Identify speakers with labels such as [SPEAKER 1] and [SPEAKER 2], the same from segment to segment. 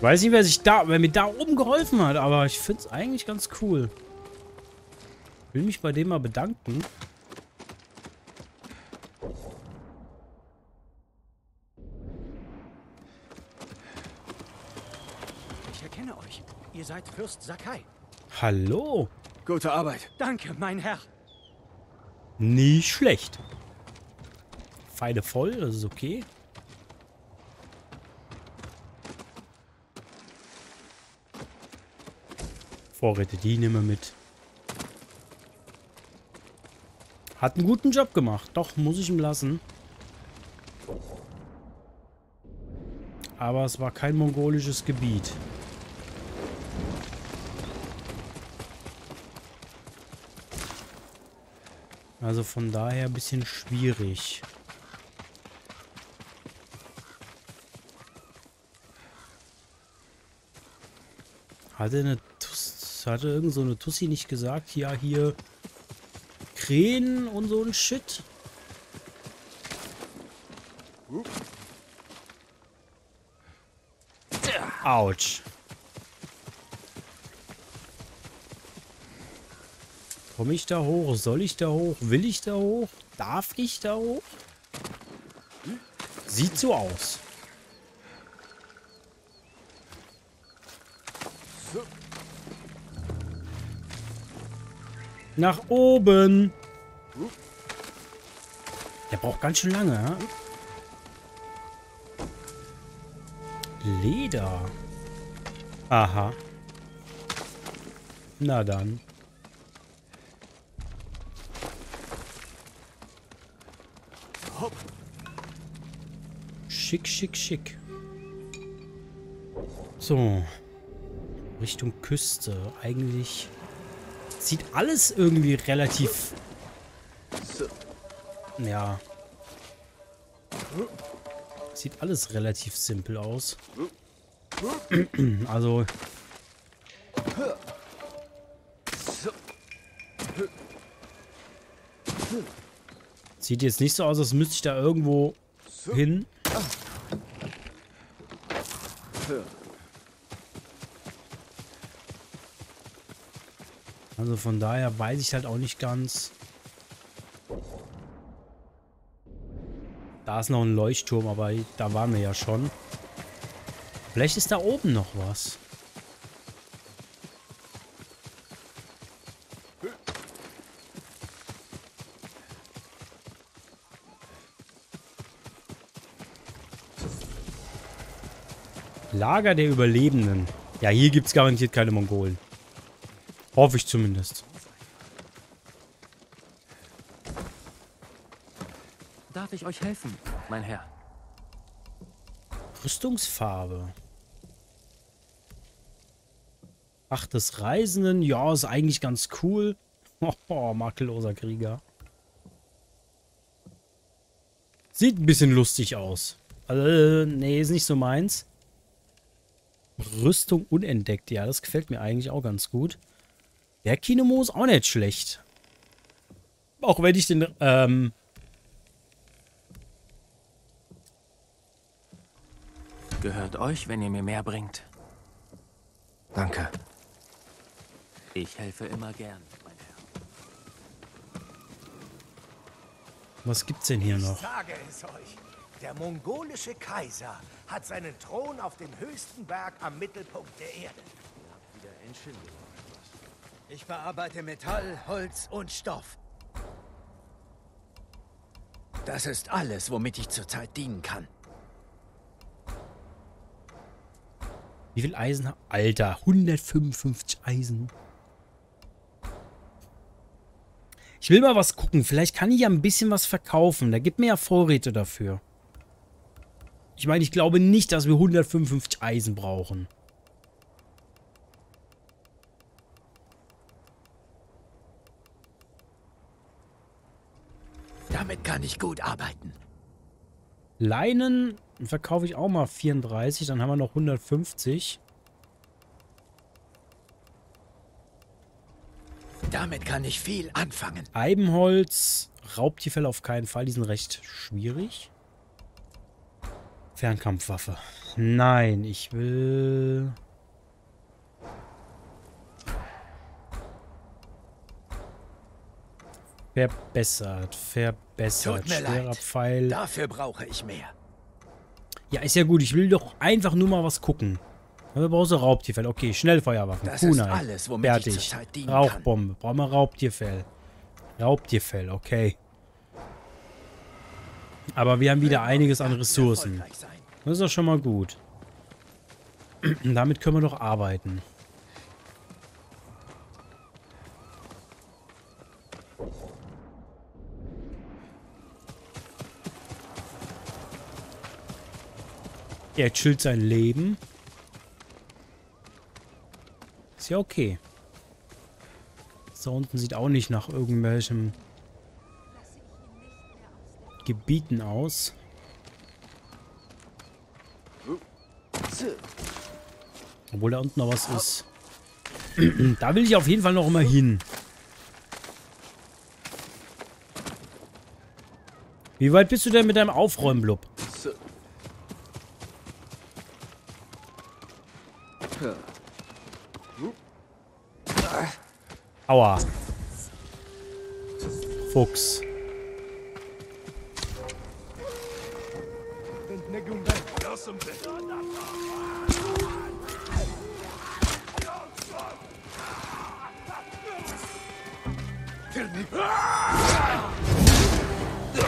[SPEAKER 1] Weiß nicht, wer sich da, wer mir da oben geholfen hat, aber ich finde es eigentlich ganz cool. Will mich bei dem mal bedanken.
[SPEAKER 2] Ich erkenne euch. Ihr seid Fürst Sakai.
[SPEAKER 1] Hallo.
[SPEAKER 3] Gute Arbeit.
[SPEAKER 2] Danke, mein Herr.
[SPEAKER 1] Nicht schlecht. Pfeile voll, das ist okay. Vorräte, die nehmen wir mit. Hat einen guten Job gemacht. Doch, muss ich ihm lassen. Aber es war kein mongolisches Gebiet. Also von daher ein bisschen schwierig. Hatte eine Hatte irgend so eine Tussi nicht gesagt, ja hier Krähen und so ein Shit? Autsch. Komme ich da hoch? Soll ich da hoch? Will ich da hoch? Darf ich da hoch? Sieht so aus. Nach oben. Der braucht ganz schön lange? Leder. Aha. Na dann. Schick, schick, schick. So. Richtung Küste. Eigentlich sieht alles irgendwie relativ... Ja. Sieht alles relativ simpel aus. Also... Sieht jetzt nicht so aus, als müsste ich da irgendwo hin. Also von daher weiß ich halt auch nicht ganz. Da ist noch ein Leuchtturm, aber da waren wir ja schon. Vielleicht ist da oben noch was. Lager der Überlebenden. Ja, hier gibt es garantiert keine Mongolen. Hoffe ich zumindest.
[SPEAKER 2] Darf ich euch helfen, mein Herr?
[SPEAKER 1] Rüstungsfarbe. Ach, des Reisenden. Ja, ist eigentlich ganz cool. Oh, makelloser Krieger. Sieht ein bisschen lustig aus. Also, nee, ist nicht so meins. Rüstung unentdeckt. Ja, das gefällt mir eigentlich auch ganz gut. Der Kinemo ist auch nicht schlecht. Auch wenn ich den, ähm...
[SPEAKER 2] Gehört euch, wenn ihr mir mehr bringt.
[SPEAKER 3] Danke.
[SPEAKER 2] Ich helfe immer gern, mein Herr.
[SPEAKER 1] Was gibt's denn hier noch?
[SPEAKER 4] Ich sage es euch. Der mongolische Kaiser hat seinen Thron auf dem höchsten Berg am Mittelpunkt der Erde. Ich bearbeite Metall, Holz und Stoff. Das ist alles, womit ich zurzeit dienen kann.
[SPEAKER 1] Wie viel Eisen? Alter, 155 Eisen. Ich will mal was gucken. Vielleicht kann ich ja ein bisschen was verkaufen. Da gibt mir ja Vorräte dafür. Ich meine, ich glaube nicht, dass wir 155 Eisen brauchen.
[SPEAKER 4] Damit kann ich gut arbeiten.
[SPEAKER 1] Leinen verkaufe ich auch mal 34. Dann haben wir noch 150.
[SPEAKER 4] Damit kann ich viel anfangen.
[SPEAKER 1] Eibenholz. Raubtierfälle auf keinen Fall. Die sind recht schwierig. Fernkampfwaffe. Nein, ich will... Verbessert, verbessert. Schwerer
[SPEAKER 3] leid.
[SPEAKER 1] Pfeil.
[SPEAKER 3] Dafür brauche ich mehr.
[SPEAKER 1] Ja, ist ja gut. Ich will doch einfach nur mal was gucken. Wir brauchen so Raubtierfell. Okay, Schnellfeuerwaffen.
[SPEAKER 3] Das ist
[SPEAKER 1] Kunai.
[SPEAKER 3] alles, womit ich
[SPEAKER 1] Fertig.
[SPEAKER 3] zurzeit dienen
[SPEAKER 1] Rauchbombe. Brauchen wir Raubtierfell. Raubtierfell, okay. Aber wir haben wieder einiges an Ressourcen. Das ist doch schon mal gut. Damit können wir doch arbeiten. Er chillt sein Leben. Ist ja okay. Das da unten sieht auch nicht nach irgendwelchen Gebieten aus. Obwohl da unten noch was ist. da will ich auf jeden Fall noch immer hin. Wie weit bist du denn mit deinem Aufräumen, Aua. Fuchs.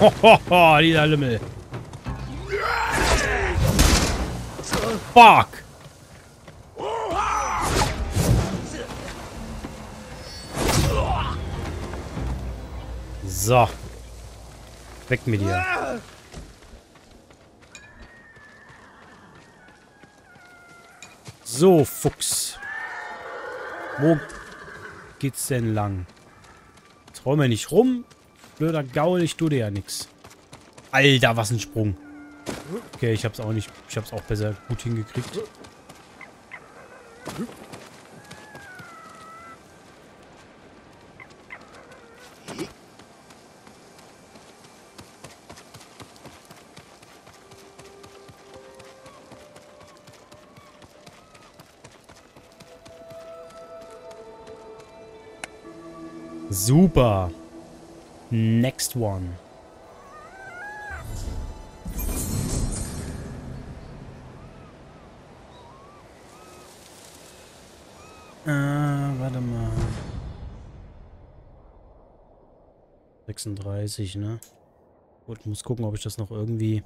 [SPEAKER 1] Hohoho, dieser Lümmel. Fuck. So. Weg mit dir. So, Fuchs. Wo geht's denn lang? Jetzt räum mir nicht rum. Blöder Gaul, ich tue dir ja nix. Alter, was ein Sprung. Okay, ich hab's auch nicht. Ich hab's auch besser gut hingekriegt. Super. Next one. Äh, warte mal. 36, ne? Gut, muss gucken, ob ich das noch irgendwie...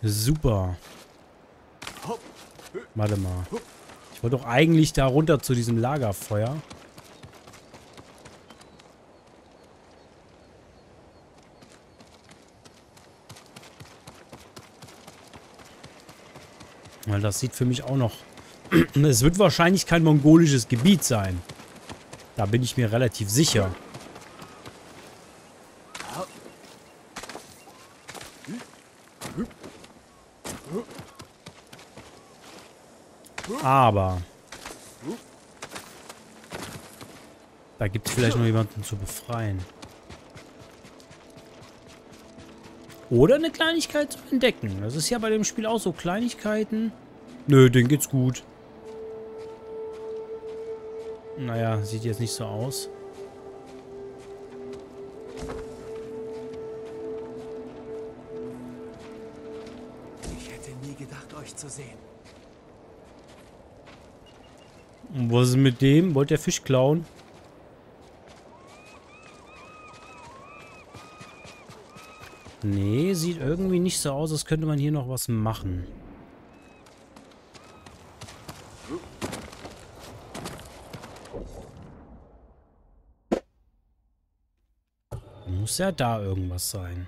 [SPEAKER 1] Super. Warte mal. Wollte doch eigentlich da runter zu diesem Lagerfeuer. Weil das sieht für mich auch noch... Es wird wahrscheinlich kein mongolisches Gebiet sein. Da bin ich mir relativ sicher. Aber... Da gibt es vielleicht noch jemanden zu befreien. Oder eine Kleinigkeit zu entdecken. Das ist ja bei dem Spiel auch so. Kleinigkeiten. Nö, denen geht's gut. Naja, sieht jetzt nicht so aus. Was ist mit dem? Wollt der Fisch klauen? Nee, sieht irgendwie nicht so aus, als könnte man hier noch was machen. Muss ja da irgendwas sein.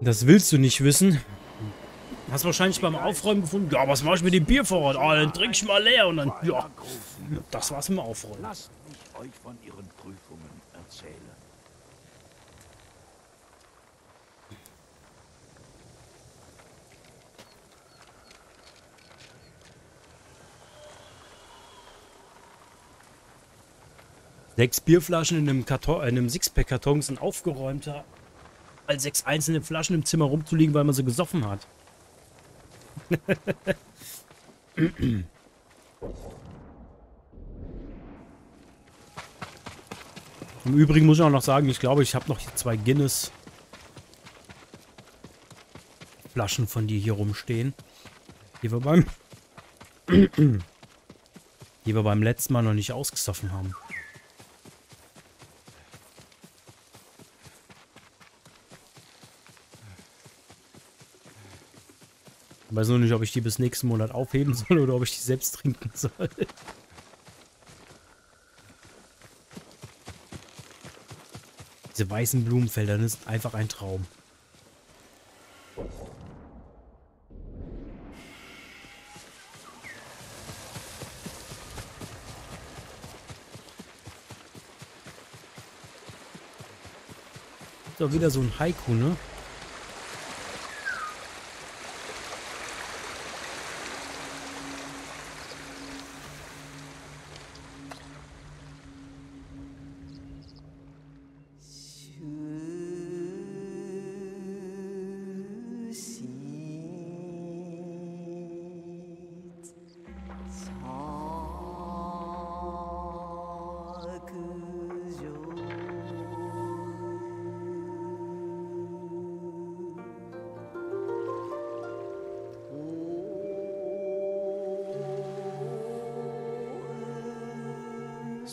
[SPEAKER 1] Das willst du nicht wissen. Hast wahrscheinlich beim Aufräumen gefunden. Ja, was mach ich mit dem Biervorrat? Ah, dann trink ich mal leer und dann, ja. Das war's mit dem Aufräumen.
[SPEAKER 4] Lasst mich euch von ihren Prüfungen erzählen.
[SPEAKER 1] Sechs Bierflaschen in einem, Karton, in einem Sixpack-Karton sind aufgeräumter, als sechs einzelne Flaschen im Zimmer rumzuliegen, weil man sie gesoffen hat. Im Übrigen muss ich auch noch sagen, ich glaube, ich habe noch zwei Guinness Flaschen von dir hier rumstehen. Die wir beim die wir beim letzten Mal noch nicht ausgesoffen haben. Ich weiß nur nicht, ob ich die bis nächsten Monat aufheben soll oder ob ich die selbst trinken soll. Diese weißen Blumenfelder, das ist einfach ein Traum. Doch wieder so ein Haiku, ne?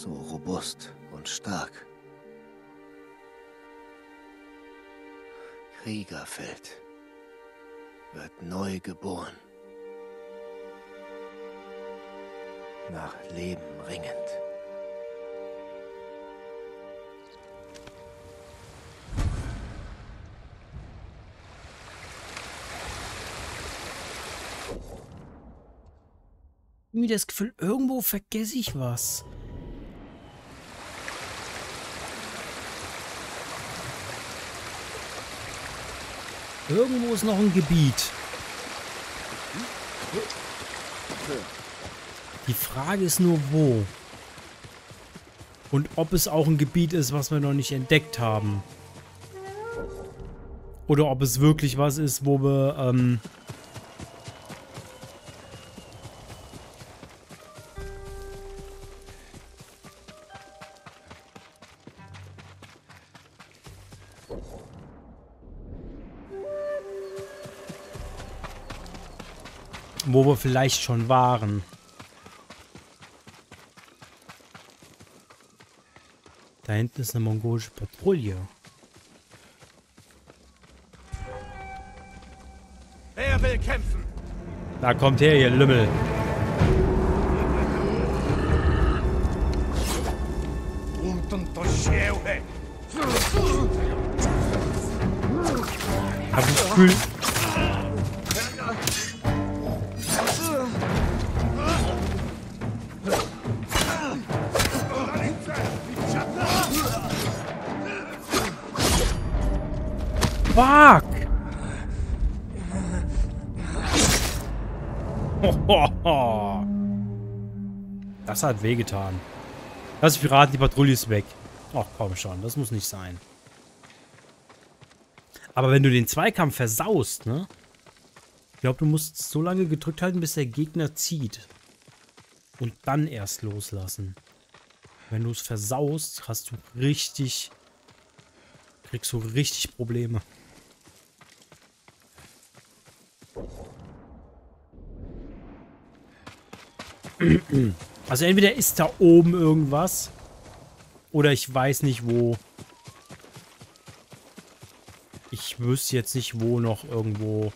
[SPEAKER 4] So robust und stark. Kriegerfeld wird neu geboren. Nach Leben ringend.
[SPEAKER 1] Mir das Gefühl, irgendwo vergesse ich was. Irgendwo ist noch ein Gebiet. Die Frage ist nur, wo. Und ob es auch ein Gebiet ist, was wir noch nicht entdeckt haben. Oder ob es wirklich was ist, wo wir, ähm... Wo wir vielleicht schon waren. Da hinten ist eine mongolische Patrouille.
[SPEAKER 4] Wer will kämpfen?
[SPEAKER 1] Da kommt her, ihr Lümmel. Hab ich das Fuck! Das hat wehgetan. Das Piraten, die Patrouille ist weg. Ach komm schon, das muss nicht sein. Aber wenn du den Zweikampf versaust, ne? Ich glaube, du musst so lange gedrückt halten, bis der Gegner zieht. Und dann erst loslassen. Wenn du es versaust, hast du richtig... Kriegst du richtig Probleme. Also entweder ist da oben irgendwas. Oder ich weiß nicht wo. Ich wüsste jetzt nicht, wo noch irgendwo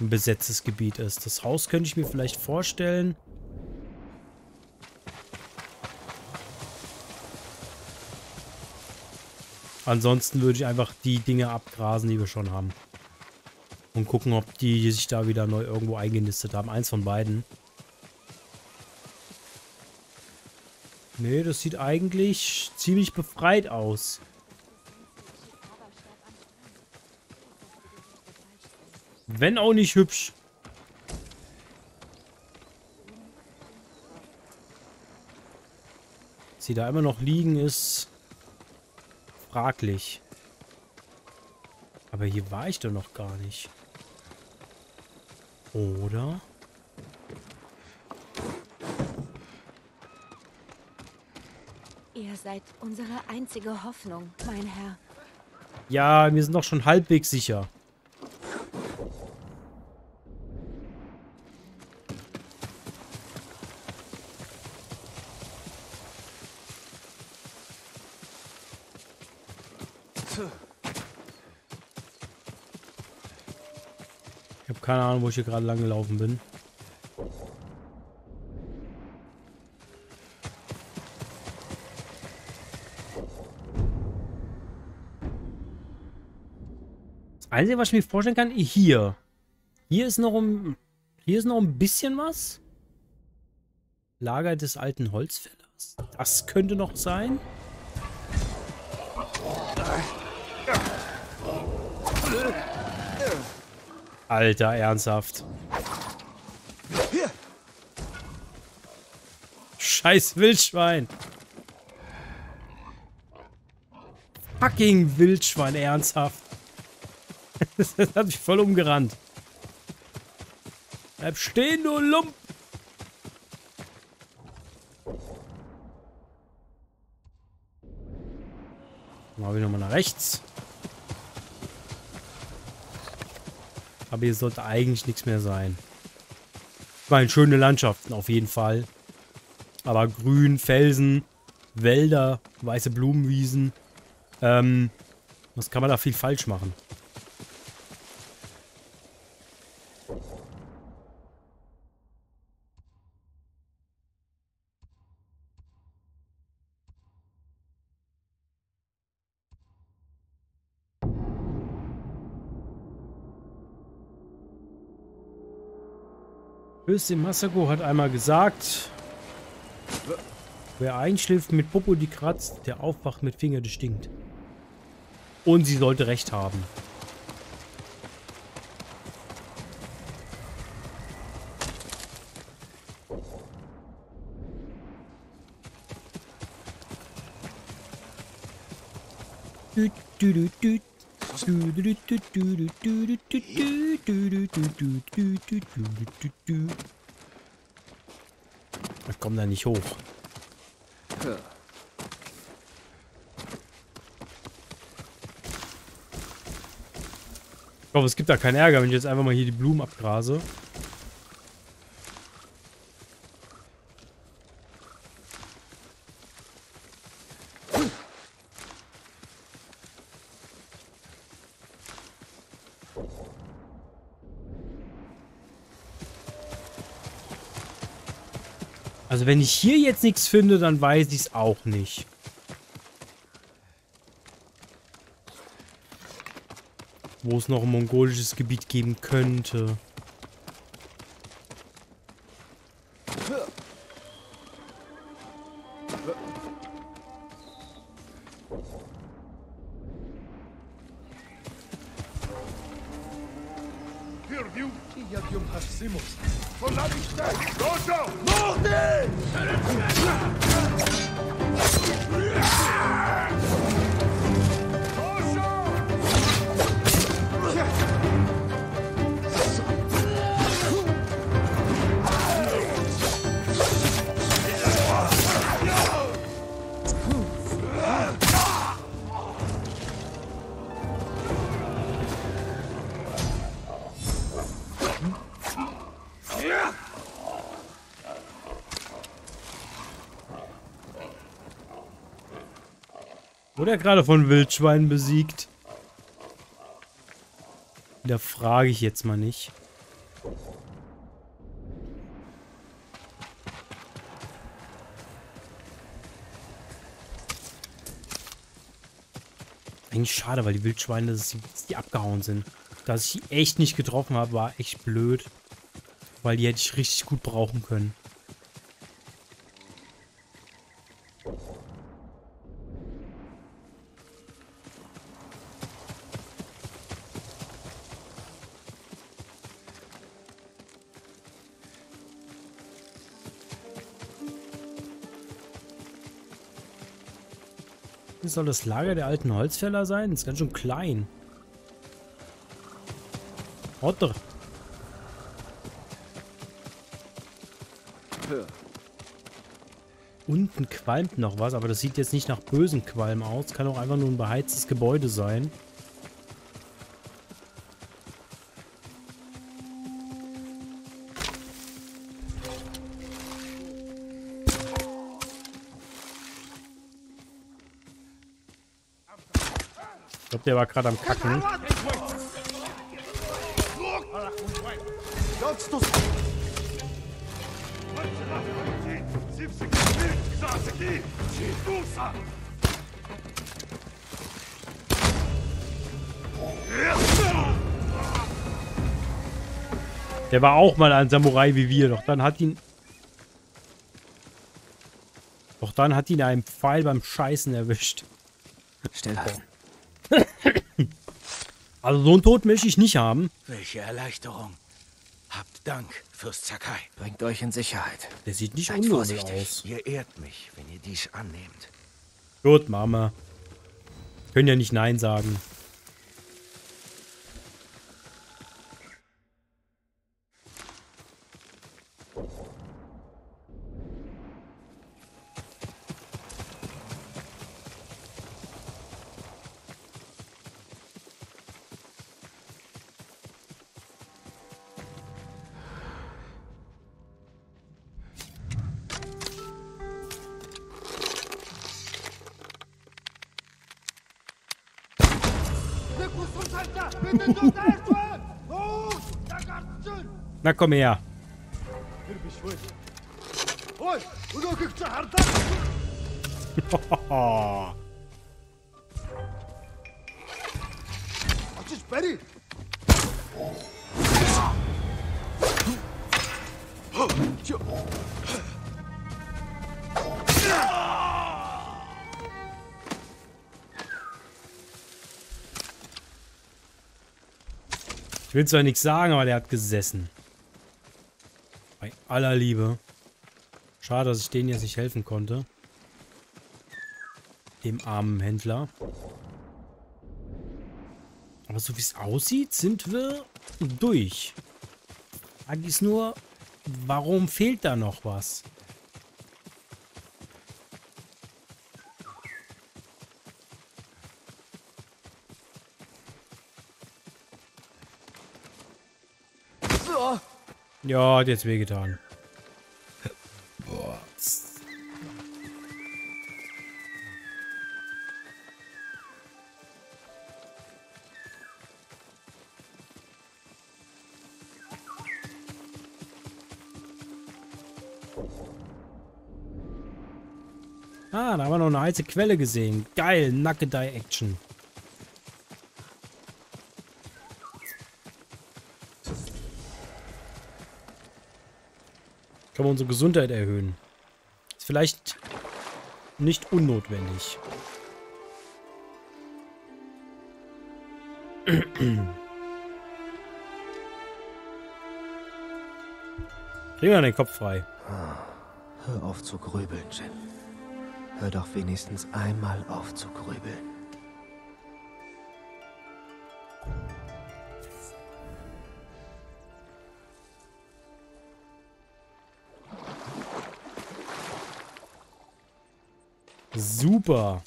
[SPEAKER 1] ein besetztes Gebiet ist. Das Haus könnte ich mir vielleicht vorstellen. Ansonsten würde ich einfach die Dinge abgrasen, die wir schon haben. Und gucken, ob die sich da wieder neu irgendwo eingenistet haben. Eins von beiden. Nee, das sieht eigentlich ziemlich befreit aus. Wenn auch nicht hübsch. sie da immer noch liegen, ist fraglich. Aber hier war ich doch noch gar nicht. Oder?
[SPEAKER 5] Ihr seid unsere einzige Hoffnung, mein Herr.
[SPEAKER 1] Ja, wir sind doch schon halbwegs sicher. Ich habe keine Ahnung, wo ich hier gerade lang gelaufen bin. Einzige, was ich mir vorstellen kann, hier. Hier ist noch ein, hier ist noch ein bisschen was. Lager des alten Holzfällers. Das könnte noch sein. Alter, ernsthaft. Scheiß Wildschwein. Fucking Wildschwein, ernsthaft. Das hat mich voll umgerannt. Bleib stehen, du Lump. Mal wieder nochmal nach rechts. Aber hier sollte eigentlich nichts mehr sein. Ich meine, schöne Landschaften auf jeden Fall. Aber grün, Felsen, Wälder, weiße Blumenwiesen. Ähm, was kann man da viel falsch machen? Fürstin Masako hat einmal gesagt, wer einschläft mit Popo die kratzt, der aufwacht mit Finger die stinkt. Und sie sollte recht haben. Du, du, du. Ich komme da nicht hoch. Ich hoffe, es gibt da keinen Ärger, wenn ich jetzt einfach mal hier die Blumen abgrase. Wenn ich hier jetzt nichts finde, dann weiß ich es auch nicht. Wo es noch ein mongolisches Gebiet geben könnte. Wurde er gerade von Wildschweinen besiegt? Da frage ich jetzt mal nicht. Eigentlich schade, weil die Wildschweine, dass die, die abgehauen sind. Dass ich die echt nicht getroffen habe, war echt blöd. Weil die hätte ich richtig gut brauchen können. Soll das Lager der alten Holzfäller sein? Das ist ganz schön klein. Otter. Unten qualmt noch was, aber das sieht jetzt nicht nach bösen Qualm aus. Kann auch einfach nur ein beheiztes Gebäude sein. Glaube, der war gerade am Kacken. Der war auch mal ein Samurai wie wir, doch dann hat ihn... Doch dann hat ihn ein Pfeil beim Scheißen erwischt.
[SPEAKER 2] Stillhalten.
[SPEAKER 1] Also so einen Tod möchte ich nicht haben.
[SPEAKER 4] Welche Erleichterung. Habt Dank, Fürst Sakai.
[SPEAKER 2] Bringt euch in Sicherheit.
[SPEAKER 1] Der sieht nicht
[SPEAKER 2] Seid
[SPEAKER 1] unnobel
[SPEAKER 2] vorsichtig.
[SPEAKER 1] aus.
[SPEAKER 4] Ihr ehrt mich, wenn ihr dies annehmt.
[SPEAKER 1] Gut, Mama. Können ja nicht Nein sagen. Komm her. Ich will zwar nichts sagen, aber der hat gesessen. Aller Liebe. Schade, dass ich denen jetzt nicht helfen konnte. Dem armen Händler. Aber so wie es aussieht, sind wir durch. Frage ist nur, warum fehlt da noch was? Ja, hat jetzt wehgetan. Boah. Ah, da haben wir noch eine heiße Quelle gesehen. Geil, Nackedei-Action. Können wir unsere Gesundheit erhöhen. Ist vielleicht nicht unnotwendig. Kriegen wir den Kopf frei.
[SPEAKER 2] Hör auf zu grübeln, Jin. Hör doch wenigstens einmal auf zu grübeln.
[SPEAKER 1] Super.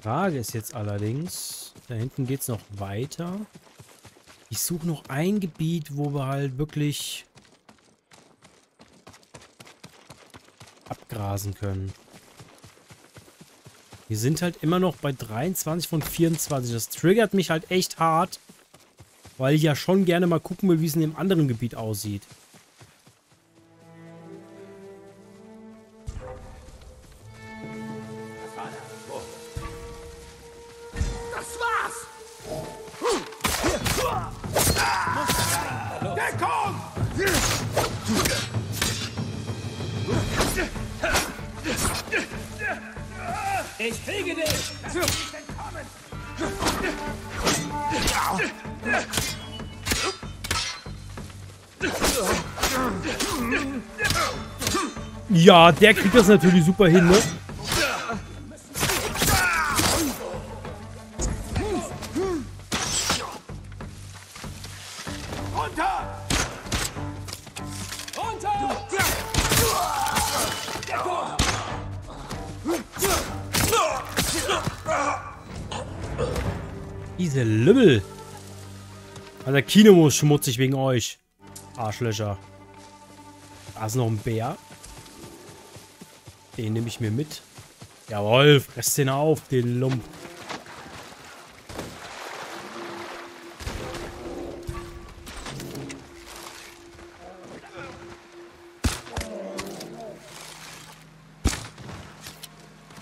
[SPEAKER 1] Frage ist jetzt allerdings, da hinten geht es noch weiter. Ich suche noch ein Gebiet, wo wir halt wirklich abgrasen können. Wir sind halt immer noch bei 23 von 24. Das triggert mich halt echt hart. Weil ich ja schon gerne mal gucken will, wie es in dem anderen Gebiet aussieht. Ja, der kriegt das natürlich super hin, ne? Diese Lümmel. Der Kino ist schmutzig wegen euch. Arschlöcher. Da ist noch ein Bär. Den nehme ich mir mit. Jawohl, fress den auf, den Lump.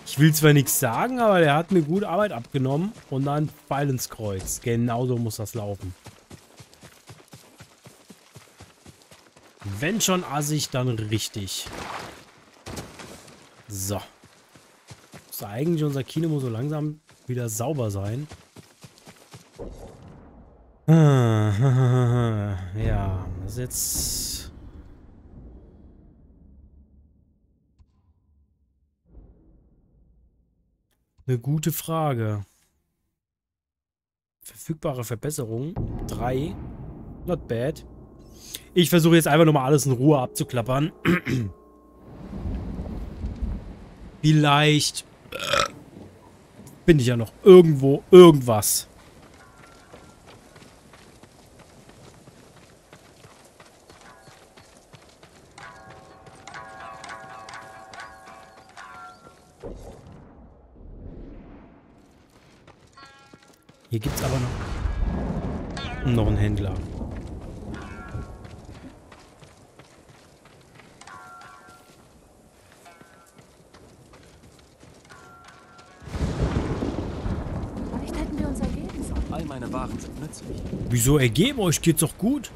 [SPEAKER 1] Ich will zwar nichts sagen, aber der hat mir gut Arbeit abgenommen und dann Pfeil ins Kreuz. Genauso muss das laufen. Wenn schon assig, dann richtig. So. Muss eigentlich unser Kino so langsam wieder sauber sein. Ja, das ist jetzt... Eine gute Frage. Verfügbare Verbesserung. Drei. Not bad. Ich versuche jetzt einfach nochmal alles in Ruhe abzuklappern. Vielleicht bin ich ja noch irgendwo irgendwas. Hier gibt es aber noch, noch einen Händler. Wieso ergeben euch? Geht's doch gut.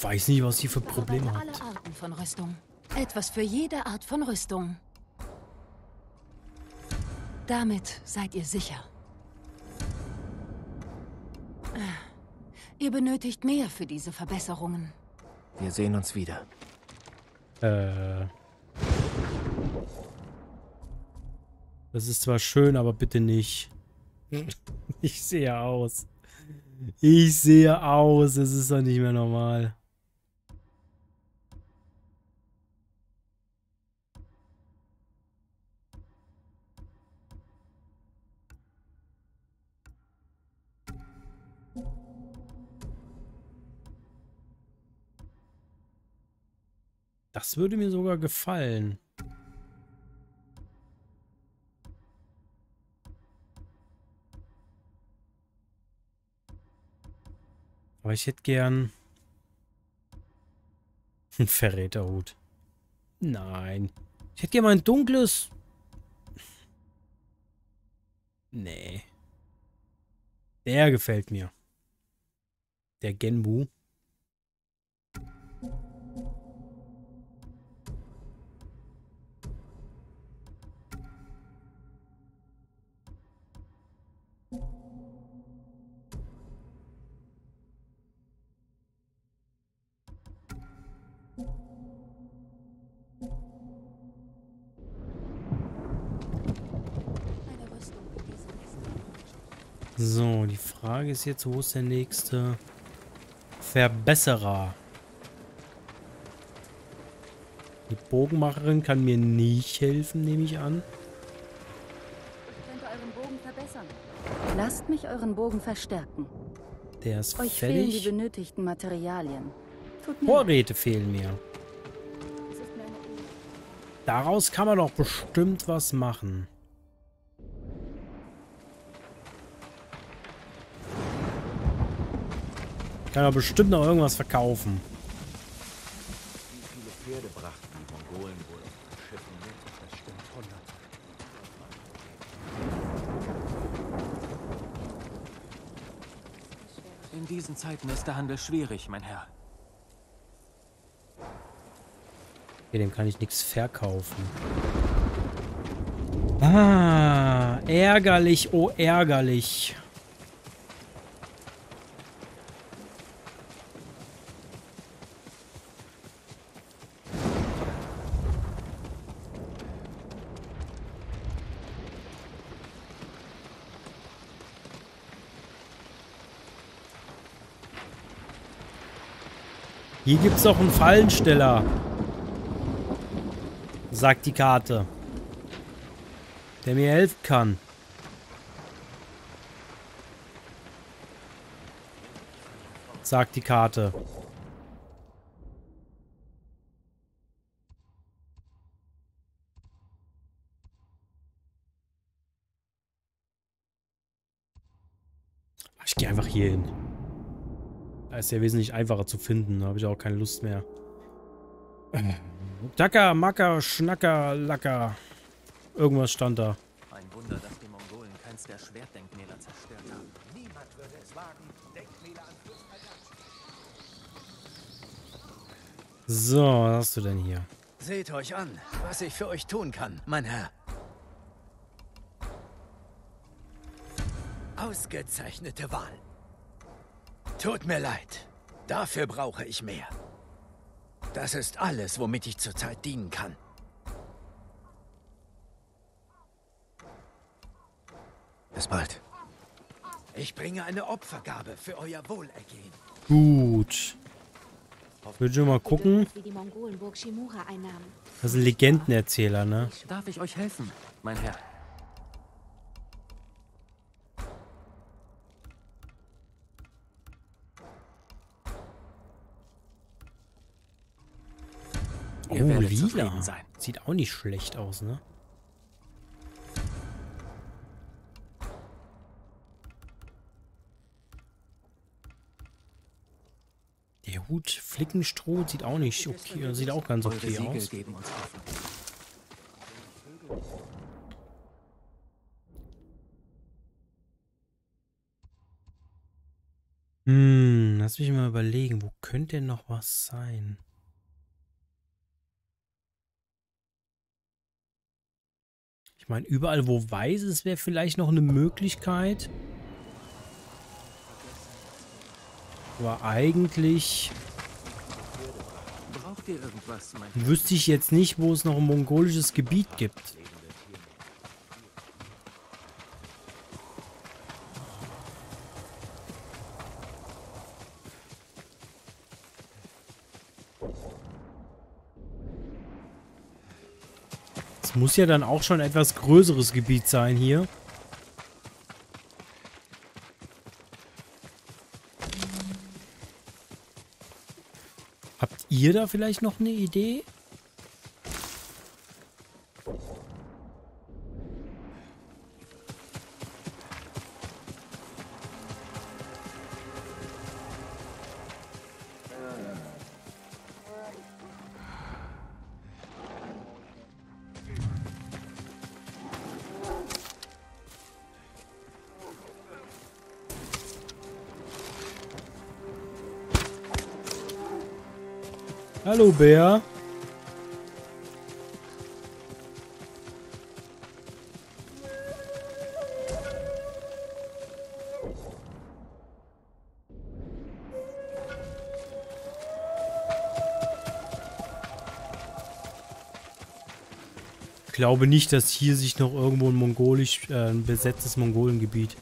[SPEAKER 1] Weiß nicht, was sie für Probleme hat.
[SPEAKER 6] alle Arten von Rüstung. Etwas für jede Art von Rüstung. Damit seid ihr sicher. Ihr benötigt mehr für diese Verbesserungen.
[SPEAKER 2] Wir sehen uns wieder.
[SPEAKER 1] Äh. Das ist zwar schön, aber bitte nicht. Ich sehe aus. Ich sehe aus. Es ist doch nicht mehr normal. Das würde mir sogar gefallen. Aber ich hätte gern einen Verräterhut. Nein. Ich hätte gern mal ein dunkles... Nee. Der gefällt mir. Der Genbu. So, die Frage ist jetzt, wo ist der nächste Verbesserer? Die Bogenmacherin kann mir nicht helfen, nehme ich an.
[SPEAKER 7] Ich könnte euren Bogen verbessern. Lasst mich euren Bogen verstärken.
[SPEAKER 1] Der ist
[SPEAKER 7] Euch fehlen die
[SPEAKER 1] fertig.
[SPEAKER 7] benötigten Materialien.
[SPEAKER 1] Vorräte fehlen mir. Daraus kann man doch bestimmt was machen. Kann doch bestimmt noch irgendwas verkaufen.
[SPEAKER 3] Wie viele Pferde brachten die Mongolen wohl auf den Schiffen mit? Bestimmt hunderte. In diesen Zeiten ist der Handel schwierig, mein Herr.
[SPEAKER 1] Okay, dem kann ich nichts verkaufen. Ah, ärgerlich, oh ärgerlich. Hier gibt es auch einen Fallensteller. Sagt die Karte. Der mir helfen kann. Sagt die Karte. Ich gehe einfach hier hin. Da ist ja wesentlich einfacher zu finden. Da habe ich auch keine Lust mehr. Dacker, Macker, Schnacker, Lacker. Irgendwas stand da.
[SPEAKER 2] Ein Wunder, dass die Mongolen keins der Schwertdenkmäler zerstört haben.
[SPEAKER 4] Niemand würde es wagen, Denkmäler an
[SPEAKER 1] So, was hast du denn hier?
[SPEAKER 8] Seht euch an, was ich für euch tun kann, mein Herr. Ausgezeichnete Wahl. Tut mir leid. Dafür brauche ich mehr. Das ist alles, womit ich zurzeit dienen kann.
[SPEAKER 2] Bis bald.
[SPEAKER 8] Ich bringe eine Opfergabe für euer Wohlergehen.
[SPEAKER 1] Gut. Ich würde schon mal gucken. Das ist ein Legendenerzähler, ne?
[SPEAKER 2] Darf ich euch helfen, mein Herr? Ihr werdet
[SPEAKER 1] lila.
[SPEAKER 2] zufrieden sein.
[SPEAKER 1] Sieht auch nicht schlecht aus, ne? Der Hut Flickenstroh sieht auch nicht okay, sieht auch ganz okay aus. Hm, lass mich mal überlegen, wo könnte denn noch was sein? Ich meine, überall, wo weiß ist, wäre vielleicht noch eine Möglichkeit. Aber eigentlich
[SPEAKER 2] Braucht ihr irgendwas, mein
[SPEAKER 1] wüsste ich jetzt nicht, wo es noch ein mongolisches Gebiet gibt. Muss ja dann auch schon etwas größeres Gebiet sein hier. Habt ihr da vielleicht noch eine Idee? Hallo Bär. Ich glaube nicht, dass hier sich noch irgendwo ein mongolisch äh, ein besetztes Mongolengebiet.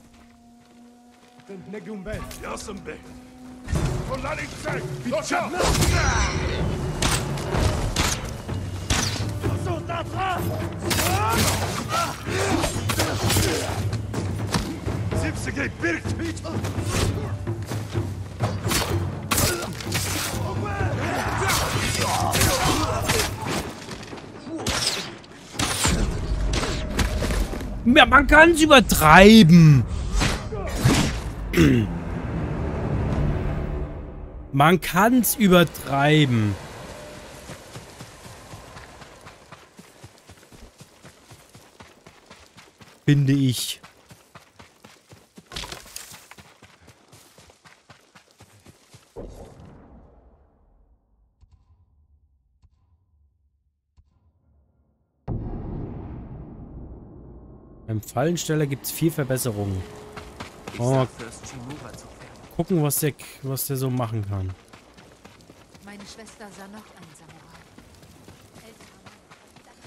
[SPEAKER 1] Ja, man kann es übertreiben. Man kann es übertreiben. Finde ich. Beim Fallensteller gibt es vier Verbesserungen. Oh. Gucken, was der, was der so machen kann.
[SPEAKER 6] Meine Schwester sah noch einen Samurai.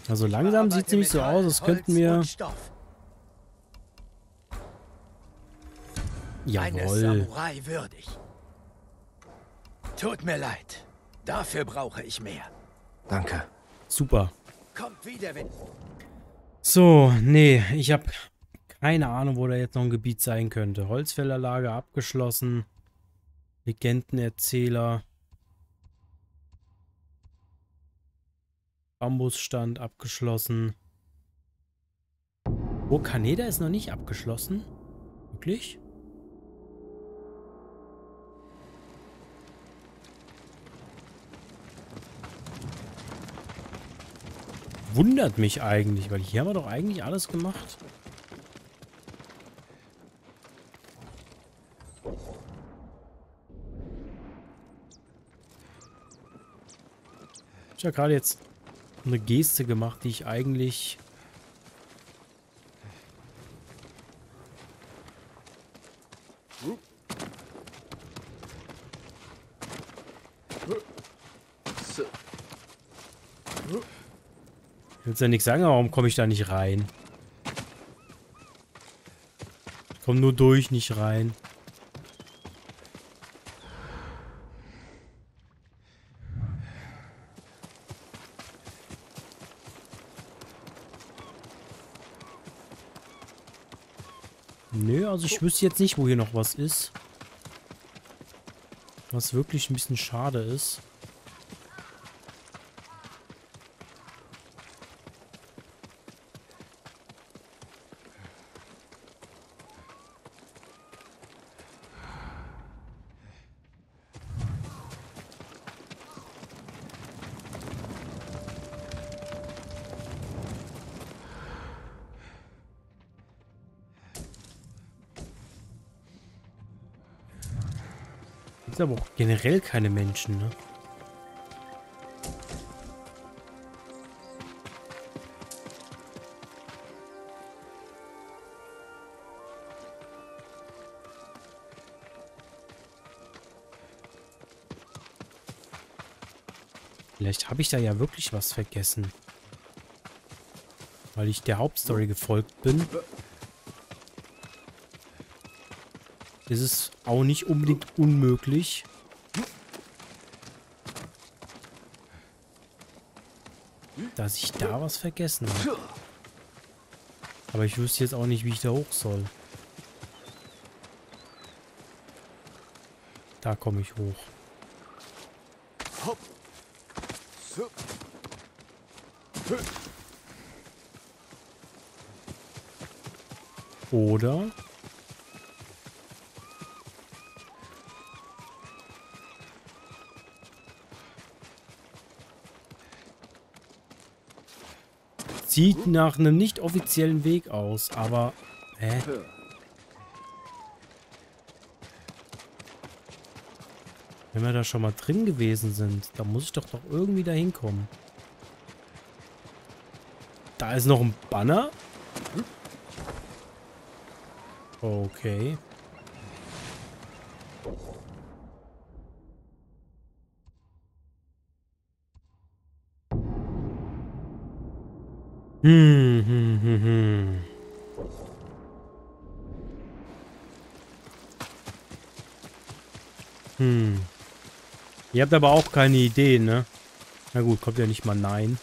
[SPEAKER 1] Also langsam sieht es nämlich so aus, als könnten wir...
[SPEAKER 8] Und Stoff. Eines
[SPEAKER 1] Jawohl.
[SPEAKER 8] Samurai würdig. Tut mir leid. Dafür brauche ich mehr.
[SPEAKER 2] Danke.
[SPEAKER 1] Super.
[SPEAKER 8] Kommt wieder, wenn...
[SPEAKER 1] So, nee, ich habe keine Ahnung, wo da jetzt noch ein Gebiet sein könnte. Holzfällerlager abgeschlossen. Legendenerzähler. Bambusstand abgeschlossen. Oh, Kaneda ist noch nicht abgeschlossen. Wirklich? Wundert mich eigentlich, weil hier haben wir doch eigentlich alles gemacht. Ich habe gerade jetzt eine Geste gemacht, die ich eigentlich... Ich will ja nichts sagen, warum komme ich da nicht rein? Ich komme nur durch, nicht rein. Nö, also ich wüsste jetzt nicht, wo hier noch was ist. Was wirklich ein bisschen schade ist. Generell keine Menschen, ne? Vielleicht habe ich da ja wirklich was vergessen. Weil ich der Hauptstory gefolgt bin. ist es auch nicht unbedingt unmöglich. Dass ich da was vergessen habe. Aber ich wüsste jetzt auch nicht, wie ich da hoch soll. Da komme ich hoch. Oder Sieht nach einem nicht offiziellen Weg aus, aber... Hä? Wenn wir da schon mal drin gewesen sind, dann muss ich doch noch irgendwie da hinkommen. Da ist noch ein Banner. Okay. Hm, hm, hm, hm. Hm. Ihr habt aber auch keine Idee, ne? Na gut, kommt ja nicht mal nein.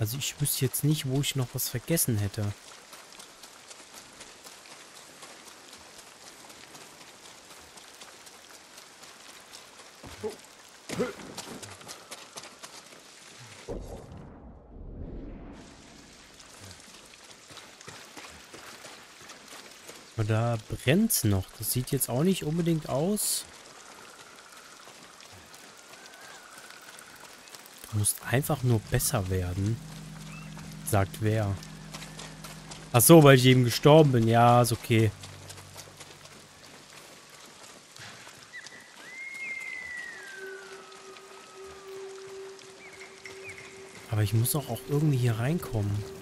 [SPEAKER 1] Also ich wüsste jetzt nicht, wo ich noch was vergessen hätte. Da brennt es noch. Das sieht jetzt auch nicht unbedingt aus. Du musst einfach nur besser werden. Sagt wer. Ach so, weil ich eben gestorben bin. Ja, ist okay. Aber ich muss auch, auch irgendwie hier reinkommen.